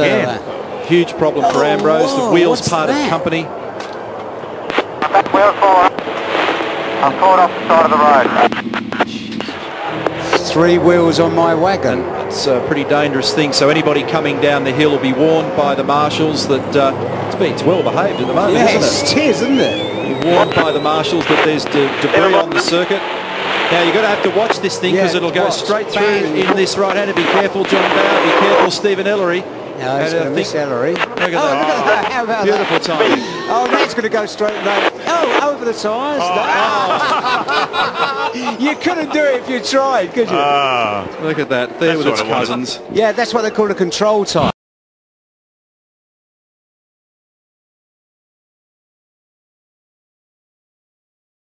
Again, huge problem for Ambrose. whoa, the wheels what's parted that? company. Back wheel forward. I'm caught off the side of the road. Three wheels on my wagon. It's a pretty dangerous thing. So anybody coming down the hill will be warned by the marshals that uh, it's, been, it's well behaved at the moment, isn't it? Yes, it is, isn't it? Be warned by the marshals that there's de- debris on the circuit. Now you're going to have to watch this thing because Yeah, it'll go watch. straight through Bang. in this right hander. Be careful, John Bowe. Be careful, Steven Ellery. No, it's And I going to miss think- Ellery. Look at oh, that. look at that. How about Beautiful that? timing. Oh, that's going to go straight. No. Oh, over the tyres. No. you couldn't do it if you tried, could you? Ah, Look at that. There That's with its what I wanted. cousins. yeah, that's what they call a control tyre.